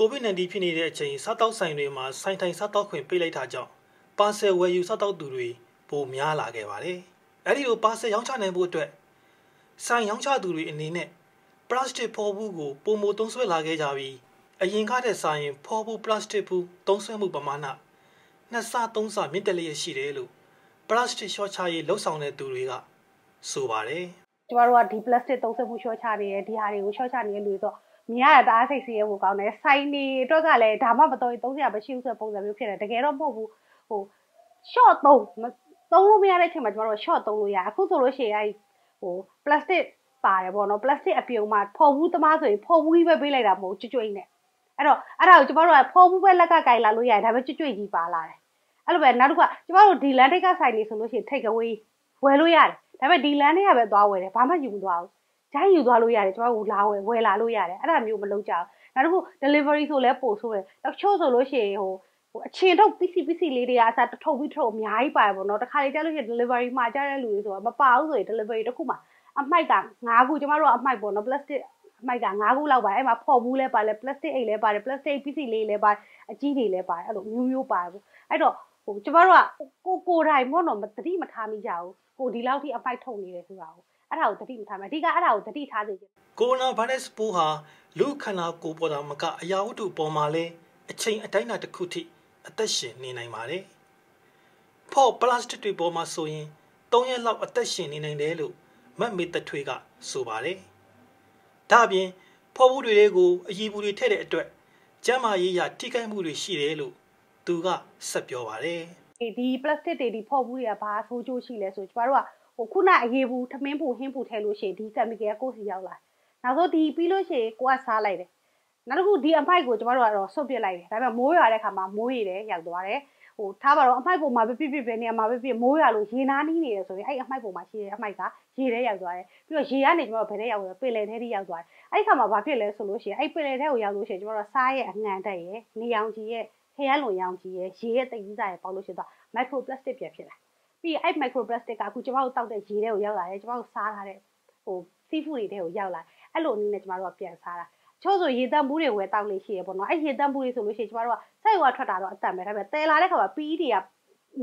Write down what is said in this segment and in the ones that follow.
COVID-19 ဖြစ်နေတဲ့အချိန်စားတောက်ဆိုင်တွေမှာဆိုင်ထိုင်စားတောက်ခွင့်ပိတ်လိုက်တာကြောင့်ပါဆယ်ဝယ်ယူစားတောက်သူတွေပိုများလာခဲ့ပါတယ်။အဲဒီလိုပါဆယ်ရောင်းချနိုင်ဖို့အတွက်ဆိုင်ရောင်းချသူတွေအနေနဲ့ပလတ်စတစ်ဖော်ဘူးကိုပုံမသုံးဆွဲလာခဲ့ကြပြီးအရင်ကတည်းစာရင်ဖော်ဘူးပလတ်စတစ်ဘူးသုံးဆွဲမှုပမာဏနှစ်ဆသုံးဆမြင့်တက်လျက်ရှိတယ်လို့ပလတ်စတစ်ရှော့ချရေးလှုပ်ဆောင်တဲ့သူတွေကဆိုပါတယ်ကျမတို့ကဒီ plastic သုံးစွဲမှုရှော့ချနေတယ်ဒီဟာတွေကိုရှော့ချနေတဲ့လူတွေဆို မြင်ရတာတအားစိတ်ဆင်းရဲဖို့ကောင်းတယ်ဆိုင်နေအတွက်ကလည်းဒါမှမတော်ရင်30ရမရှိဘူးဆိုတဲ့ပုံစံမျိုးဖြစ်တယ်တကယ်တော့မဟုတ်ဘူးဟို short သုံးသုံးလို့မရတဲ့အချိန်မှာကျမတို့ short သုံးလို့ရအခုဆိုလို့ရှိရင်အဲဟို plastic ပါတယ်ပေါ့နော် plastic အပြုံမှာဖော်ဘူးသမားဆိုရင်ဖော်ဘူးကြီးပဲပေးလိုက်တာမဟုတ်ကြွကြွနဲ့အဲ့တော့အဲ့ဒါကိုကျမတို့ကဖော်ဘူးပဲလက်ကကင်လာလို့ရတယ်ဒါပေမဲ့ကြွကြွကြီးပါလာတယ်အဲ့လိုပဲနောက်တစ်ခါကျမတို့ဒီ land ကဆိုင်နေဆိုလို့ရှိရင် take away ဝယ်လို့ရတယ်ဒါပေမဲ့ဒီ land တွေကပဲသွားဝယ်တယ်ဘာမှယူမသွားဘူး ဂျိုင်းယူသွားလို့ရတယ်ကျမတို့လာဝယ်ဝယ်လာလို့ရတယ်အဲ့ဒါမျိုးမလုပ်ကြဘူးနောက်တစ်ခု delivery ဆိုလဲပို့ဆိုတယ်တော့ချို့ဆိုလို့ရှိရင်ဟိုဟိုအချင်းထုတ်ပစ္စည်းပစ္စည်းလေးတွေကအစားတထုပ်ပြီးထုတ်အများကြီးပါတယ်ပေါ့နော်တခါလေကြာလို့ရှိရင် delivery မှာကြားတဲ့လူတွေဆိုတာမပါဘူးဆိုရင် delivery တစ်ခုမှာအမိုက်က9ခုကျမတို့ကအမိုက်ပေါ့နော် plastic အမိုက်က9ခုလောက်ပါတယ်အဲ့မှာဖော်ဘူးလဲပါတယ် plastic အိတ်လဲပါတယ် plastic ပစ္စည်းလေးလဲပါတယ်အကြီးတွေလဲပါတယ်အဲ့လိုမျိုးမျိုးပါတယ်ပေါ့အဲ့တော့ဟိုကျမတို့ကကိုကိုတိုင်ပေါ့နော်တတိမထားမိကြဘူးကိုဒီလောက်ထိအမိုက်ထုတ်နေတယ်ဆိုတာကို အဲ့ဒါကိုတတိမထားမယ်အဓိကအဲ့ဒါကိုတတိထားစေချင်ကိုရိုနာဗိုင်းရပ်စ်ပိုးဟာလူခန္ဓာကိုယ်ပေါ်တာမကအရာဝတ္ထုပေါ်မှာလဲအချိန်အတိုင်းအတာတစ်ခုထိအသက်ရှင်နေနိုင်ပါတယ်။ဖော့ပလတ်စတစ်တွေပေါ်မှာဆိုရင်၃ရက်လောက်အသက်ရှင်နေနိုင်တယ်လို့မတ်မေတထွေကဆိုပါတယ်။ဒါအပြင်ဖော်ဘူးတွေကိုအည်ဘူးတွေထည့်တဲ့အတွက်ကျန်းမာရေးရထိခိုက်မှုတွေရှိတယ်လို့သူကဆက်ပြောပါတယ်။ဒီ plastic တွေဒီဖော်ဘူးတွေကဘာဆိုးကျိုးရှိလဲဆိုကျမတို့က ဟိုခုနအရေးဘူးထမင်းပူဟင်းပူထည့်လို့ရှိရင်ဒီ chemical ကိုစီရောက်လာနောက်ဆုံးဒီပြီးလို့ရှိရင်ကိုကစားလိုက်တယ်နောက်တစ်ခုဒီအမိုက်ကိုကျမတို့ကတော့ဆုတ်ပစ်လိုက်တယ်ဒါပေမဲ့မိုးရွာတဲ့ခါမှာမိုးရေတယ်ရောက်သွားတယ်ဟိုထားပါတော့အမိုက်ပုံမှာပဲပြပြပြနေရာမှာပဲပြမိုးရွာလို့ရေနားနီးနေတယ်ဆိုရင်အဲ့အမိုက်ပုံမှာရှိတဲ့အမိုက်ကရေထဲရောက်သွားတယ်ပြီးတော့ရေကနေကျမတို့ဘယ်ထဲရောက်လဲပင်လယ်ထဲထိရောက်သွားတယ်အဲ့ခါမှာဘာဖြစ်လဲဆိုလို့ရှိရင်အဲ့ပင်လယ်ထဲကိုရောက်လို့ရှိရင်ကျမတို့စားရဲ့အငံတက်ရဲ့နေရောင်ကြီးရဲ့ခရမ်းလွန်ရောင်ကြီးရဲ့ရေရဲ့တိတ်ကြီးစားရဲ့ပေါက်လို့ရှိတော့ microplastic ပြန်ဖြစ်လာ ပြီးအဲ့ microplastic ကအခုကျမတို့တောက်တဲ့ရေထဲကိုရောက်လာတယ်ကျမတို့စားထားတဲ့ဟို seafood တွေထဲကိုရောက်လာအဲ့လိုအနေနဲ့ကျမတို့ကပြန်စားတာချို့ဆိုရေတန့်ဘူးတွေဝယ်တောက်လေးရှိရပေါ့နော်အဲ့ရေတန့်ဘူးတွေဆိုလို့ရှိရင်ကျမတို့ကစိုက်ဝါထွက်တာတော့အတန်ပဲဒါပေမဲ့တဲလာတဲ့ခါမှာပီးတွေက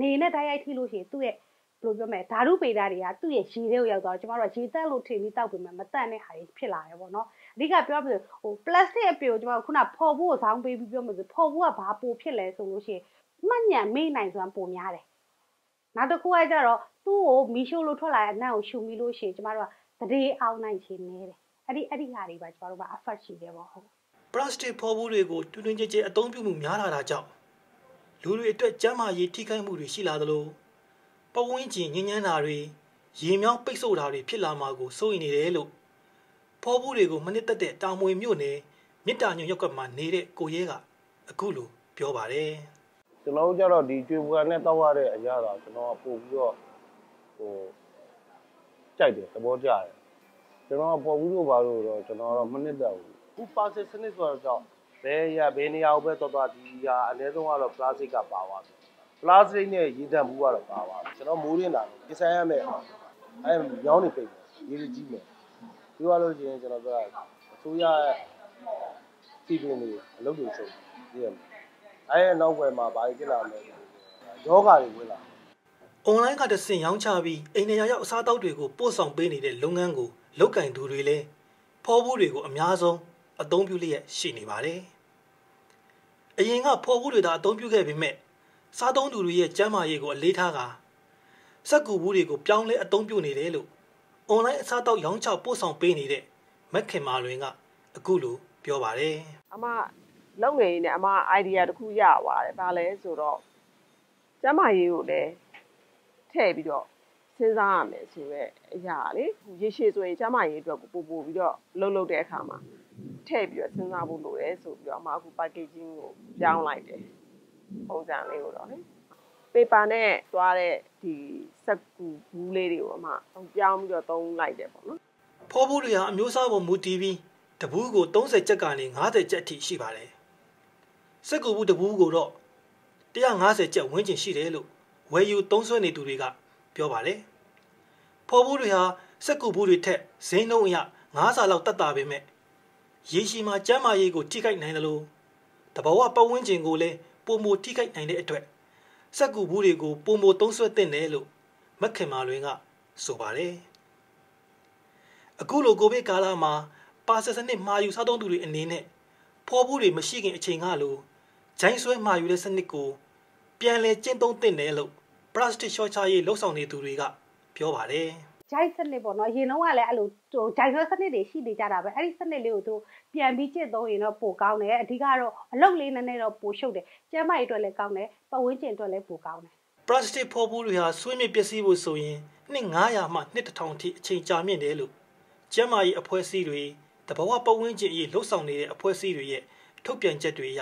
နေနဲ့တိုက်ရိုက်ထိလို့ရှိရင်သူ့ရဲ့ဘယ်လိုပြောမလဲဓာတုပေတာတွေကသူ့ရဲ့ရေထဲကိုရောက်သွားတော့ကျမတို့ကရေတက်လို့ထင်ပြီးတောက်ပြီးမှမတန့်တဲ့ဟာတွေဖြစ်လာတယ်ပေါ့နော်အဓိကပြောပြလို့ဟို plastic အပြိုကျမတို့ခုနဖော်ဖို့ကိုဇောင်းပေးပြီးပြောမှဆိုဖော်ဖို့ကဘာပိုဖြစ်လဲဆိုလို့ရှိရင်မှတ်ညံမေ့နိုင်ဆိုတာပိုများတယ် နောက်တစ်ခုကကြတော့သူ့ကိုမီရှိုးလို့ထွက်လာတဲ့အနံ့ကိုရှူမိလို့ရှိရင်ကျမတို့ကတရေအောင်နိုင်ခြင်းနေတယ်အဲ့ဒီအဲ့ဒီဟာတွေပါကျမတို့က effort ရှိတယ်ပေါ့ဟုတ်ပလတ်စတစ်ဖော်ဘူးတွေကိုတွင်းတွင်းကြဲကြဲအသုံးပြုမှုများလာတာကြောင့်လူတွေအတွက်ကျန်းမာရေးထိခိုက်မှုတွေရှိလာသလိုပဝန်းကျင်ညဉ့်ညမ်းတာတွေရေမြောင်းပိတ်ဆို့တာတွေဖြစ်လာမှာကိုစိုးရိမ်နေတယ်လို့ဖော်ဘူးတွေကိုမနစ်သက်တဲ့တာမွေမြို့နယ်မြစ်တာညွန့်ရောက်ကမှနေတဲ့ကိုရဲကအခုလိုပြောပါတယ် ကျွန်တော်တို့ကြတော့ဒီကျွေးပွားနဲ့တောက်ရတဲ့အရာတော့ကျွန်တော်ပို့ပြီးတော့ဟိုကြိုက်တယ်သဘောကျတယ်ကျွန်တော်ပေါ်ဘူးလို့ပါလို့တော့ကျွန်တော်တော့မနစ်သက်ဘူးခုပါစစ်စနစ်ဆိုတော့ဘယ်ရဘယ်နေရာကိုပဲတော်တော်ဒီဟာအနည်းဆုံးကတော့ပလတ်စတစ်ကပါသွားတယ်ပလတ်စတစ်နဲ့ရေတံဘူးကတော့ပါသွားတယ်ကျွန်တော်မိုးရင်းတာဒီဆိုင်ရမယ်အဲညောင်းနေပိတ်ရေကြီးမယ်ပြောရလို့ရှိရင်ကျွန်တော်ပြောတာအစိုးရစီပင်တွေအလုပ်တွေချုပ်ပြရမယ် အဲနောက်ွယ်မှာဘာဖြစ်လာမလဲယောဂတွေဝင်လာအွန်လိုင်းကတဆင့်ရောင်းချပြီးအိမ်နေရာရောက်အစားအသောက်တွေကိုပို့ဆောင်ပေးနေတဲ့လုပ်ငန်းကိုလောက်ကင်သူတွေလည်းဖော်ဘူးတွေကိုအများဆုံးအသုံးပြုလျက်ရှိနေပါတယ်။အရင်ကဖော်ဘူးတွေသာအသုံးပြုခဲ့ပေမဲ့စားသုံးသူတွေရဲ့ကျန်းမာရေးကိုအလေးထားကစက်ကူဘူးတွေကိုပြောင်းလဲအသုံးပြုနေတယ်လို့အွန်လိုင်းအစားအသောက်ရောင်းချပို့ဆောင်ပေးနေတဲ့မက်ခင်မာလွင်ကအခုလိုပြောပါတယ်။အမ လုံငယ်နေအမ idea တခုရပါတယ်။ဘာလဲဆိုတော့ကျန်းမာရေးကိုလည်းထည့်ပြီးတော့စဉ်းစားရမယ်ဆိုတော့အရာလေရေရှည်ဆိုရင်ကျမရေးအတွက်ကိုပို့ပို့ပြီးတော့လှုပ်လှုပ်တဲ့အခါမှာထည့်ပြီးတော့စဉ်းစားဖို့လိုတယ်ဆိုပြီးတော့အမအခု packaging ကိုပြောင်းလိုက်တယ်ပုံစံလေးကိုတော့လေ paper နဲ့သွားတဲ့ဒီစက်ကူဘူးလေးတွေကိုအမပြောင်းပြီးတော့သုံးလိုက်တယ်ပေါ့နော်ဖောဘူးတွေဟာအမျိုးအစားပေါ်မူတည်ပြီးတဘူးကို30ကျပ်ကနေ90ကျပ်အထိရှိပါတယ် စက်ကူဘူးတဘူးကိုတော့150ကျပ်ဝန်းကျင်ရှိတယ်လို့ဝယ်ယူသုံးစွဲနေသူတွေကပြောပါတယ်။ဖော်ဘူးတွေဟာစက်ကူဘူးတွေထက်ဈေးနှုန်းအရ9ဆလောက်တက်တာပဲမဲ့ရေရှည်မှာကျန်းမာရေးကိုထိခိုက်နိုင်တယ်လို့တဘာဝပတ်ဝန်းကျင်ကိုလည်းပုံမထိခိုက်နိုင်တဲ့အတွက်စက်ကူဘူးတွေကိုပုံမသုံးဆွဲတဲ့တယ်လို့မက်ခင်မာလွင်ကဆိုပါတယ်အခုလိုကိုဗစ်ကာလမှာပါဆက်စနစ်မှာယူစားသုံးသူတွေအနေနဲ့ဖော်ဘူးတွေမရှိခင်အချိန်ကလို ဂျိုင်းဆွဲမှာယူတဲ့စနစ်ကိုပြန်လဲကျင့်သုံးသင့်တယ်လို့ပလတ်စတစ်ရှော့ချရေးလှုပ်ဆောင်နေသူတွေကပြောပါတယ်ဂျိုင်းစနစ်ပေါ့နော်အရင်တော့ကလည်းအဲ့လိုဟိုဂျိုင်းဆွဲစနစ်တွေရှိနေကြတာပဲအဲ့ဒီစနစ်လေးကိုသူပြန်ပြီးကျင့်သုံးရင်တော့ပိုကောင်းတယ်အဓိကတော့အလုပ်လေးနည်းနည်းတော့ပိုရှုပ်တယ်ကျန်းမာရေးအတွက်လည်းကောင်းတယ်ပတ်ဝန်းကျင်အတွက်လည်းပိုကောင်းတယ်ပလတ်စတစ်ဖော်ဘူးတွေဟာဆွေးမြေ့ပျက်စီးဖို့ဆိုရင်နှစ်900မှနှစ်1000အထိအချိန်ကြာမြင့်တယ်လို့ကျန်းမာရေးအဖွဲ့အစည်းတွေတဘာဝပတ်ဝန်းကျင်အရေးလှုပ်ဆောင်နေတဲ့အဖွဲ့အစည်းတွေရဲ့ထုတ်ပြန်ချက်တွေအရ